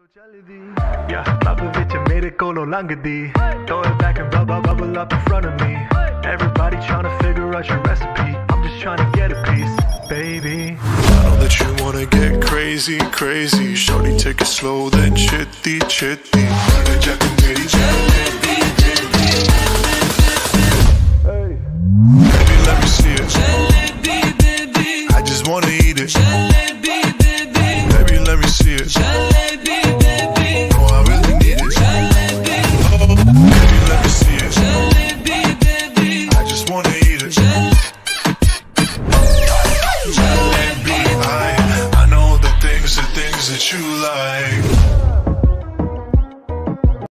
zo jelly Ja, maar een beetje medico, no longer die. Throw it back and bubble, bubble up in front of me. Everybody trying to figure out your recipe. I'm just trying to get a piece, baby. Now that you wanna get crazy, crazy. Shorty, take it slow, then chitty, chitty. Jack and jelly, Hey. Baby, let me see it. Jalebi, baby. I just wanna eat it. Jelly. I, I know the things, the things that you like.